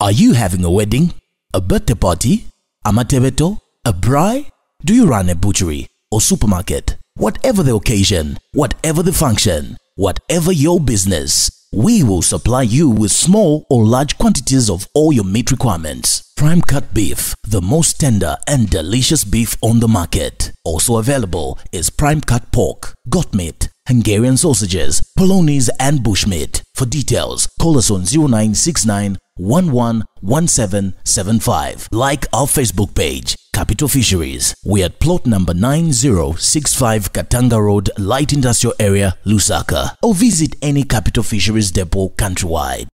Are you having a wedding, a birthday party, a matebeto, a braai? Do you run a butchery or supermarket? Whatever the occasion, whatever the function, whatever your business, we will supply you with small or large quantities of all your meat requirements. Prime cut beef, the most tender and delicious beef on the market. Also available is prime cut pork, goat meat, Hungarian sausages, polonies and bushmeat. For details, call us on 0969 111775. Like our Facebook page, Capital Fisheries. We at plot number 9065 Katanga Road, Light Industrial Area, Lusaka. Or visit any Capital Fisheries depot countrywide.